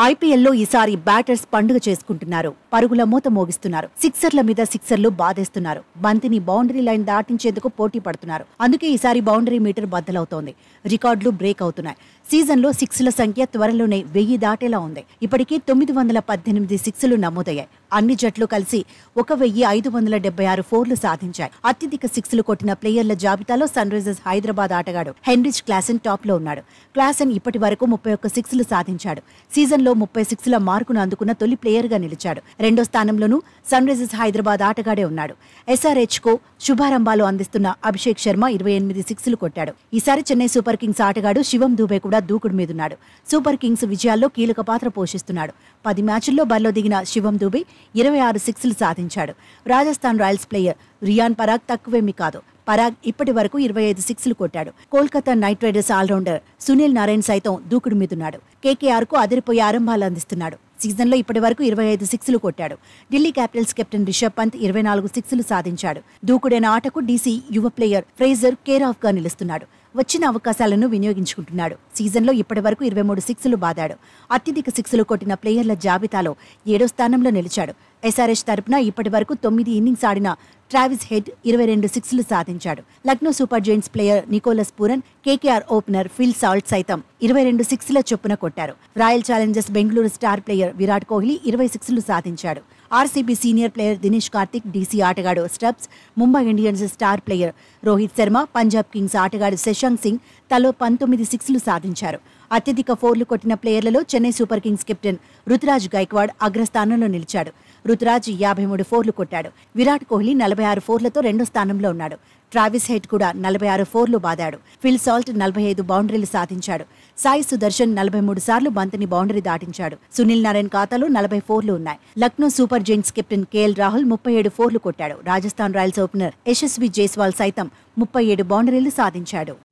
ఐపీఎల్లో ఈసారి బ్యాటర్స్ పండుగ చేసుకుంటున్నారు. పరుగుల మూత మోగిస్తున్నారు. సిక్సర్ల మీద సిక్సర్లు బాధేస్తున్నారు. బంతిని బౌండరీ లైన్ దాటించేందుకు పోటీ పడుతున్నారు. అందుకే ఈసారి బౌండరీ మీటర్ బద్దలవుతోంది. రికార్డులు బ్రేక్ అవుతున్నాయి. సీజన్లో సిక్స్ల సంఖ్య త్వరలోనే వెయ్యి దాటేలా ఉంది. ఇప్పటికీ తొమ్మిది వందల పద్దెనిమిది సిక్స్లు నమోదయ్యాయి. అన్ని జట్లు కలిసి ఒక వెయ్యి ఐదు వందల డెబ్బై ఆరు ఫోర్లు సాధించాయి. అత్యధిక సిక్స్లు కొట్టిన ప్లేయర్ల జాబితాలో సన్ రైజర్స్ హైదరాబాద్ ఆటగాడు హెన్రిచ్ క్లాసెన్ టాప్లో ఉన్నాడు. క్లాసెన్ ఇప్పటి వరకు ముప్పై ఒక్క సిక్స్లు సాధించాడు. సీజన్లో ముప్పై సిక్స్ల మార్కును అందుకున్న తొలి ప్లేయర్గా నిలిచాడు. రెండో స్థానంలోనూ సన్ రైజర్స్ హైదరాబాద్ ఆటగాడే ఉన్నాడు. ఎస్ఆర్హెచ్ కో శుభారంభాలు అందిస్తున్న అభిషేక్ శర్మ ఇరవై ఎనిమిది సిక్స్లు కొట్టాడు. ఈసారి చెన్నై సూపర్ కింగ్స్ ఆటగాడు శివం దూబే కూడా దూకుడు మీదున్నాడు. సూపర్ కింగ్స్ విజయాల్లో కీలక పాత్ర పోషిస్తున్నాడు. పది మ్యాచుల్లో బరిలో దిగిన శివం దూబే ఇరవై ఆరు సిక్స్లు సాధించాడు. రాజస్థాన్ రాయల్స్ ప్లేయర్ రియాన్ పరాగ్ తక్కువేమీ కాదు. పరాగ్ ఇప్పటి వరకు ఇరవై ఐదు సిక్స్లు కొట్టాడు. Kolkata Knight Riders allrounder Sunil Narine సైతం దూకుడు మీదున్నాడు. కేకేఆర్కు అదిరిపోయే ఆరంభాలు అందిస్తున్నాడు. సీజన్లో ఇప్పటి వరకు ఇరవై ఐదు సిక్స్లు కొట్టాడు. ఢిల్లీ క్యాపిటల్స్ కెప్టెన్ రిషబ్ పంత్ ఇరవై నాలుగు సిక్స్లు సాధించాడు. దూకుడైన ఆటకు డీసీ యువ ప్లేయర్ ఫ్రేజర్ కేర్ ఆఫ్గా నిలుస్తున్నాడు. వచ్చిన అవకాశాలను వినియోగించుకుంటున్నాడు. సీజన్లో ఇప్పటి వరకు ఇరవై మూడు సిక్స్లు బాదాడు. అత్యధిక సిక్స్లు కొట్టిన ప్లేయర్ల జాబితాలో ఏడో స్థానంలో నిలిచాడు. ఎస్ఆర్ఎస్ తరపున ఇప్పటి వరకు తొమ్మిది ఇన్నింగ్స్ ఆడిన ట్రావిస్ హెడ్ ఇరవై రెండు సిక్స్లు సాధించాడు. Lucknow Super Giants player Nicholas Pooran KKR opener Phil Salt సైతం ఇరవై రెండు సిక్స్ల చొప్పున కొట్టారు. Royal Challengers Bengaluru star player Virat Kohli ఇరవై సిక్స్లు సాధించాడు. RCB senior player Dinesh Karthik DC ఆటగాడు Stubbs Mumbai Indians star player Rohit Sharma Punjab Kings ఆటగాడు శశాంక్ సింగ్ తలో పంతొమ్మిది సిక్స్లు సాధించారు. అత్యధిక ఫోర్లు కొట్టిన ప్లేయర్లలో Chennai Super Kings captain Ruturaj Gaikwad అగ్రస్థానంలో నిలిచాడు. రుతురాజ్ యాభై మూడు ఫోర్లు కొట్టాడు. విరాట్ కోహ్లీ నలభై ఆరు ఫోర్లతో రెండో స్థానంలో ఉన్నాడు. ట్రావిస్ హెడ్ కూడా నలభై ఆరు ఫోర్లు బాదాడు. ఫిల్ సాల్ట్ నలభై ఐదు బౌండరీలు సాధించాడు. సాయి సుదర్శన్ నలభై మూడు సార్లు బంతిని బౌండరీ దాటించాడు. సునీల్ నారాయణ్ ఖాతాలో నలభై ఫోర్లు ఉన్నాయి. Lucknow Super Giants captain KL Rahul ముప్పై ఏడు ఫోర్లు కొట్టాడు. రాజస్థాన్ రాయల్స్ ఓపెనర్ యశస్వి జైస్వాల్ సైతం ముప్పై ఏడు బౌండరీలు సాధించాడు.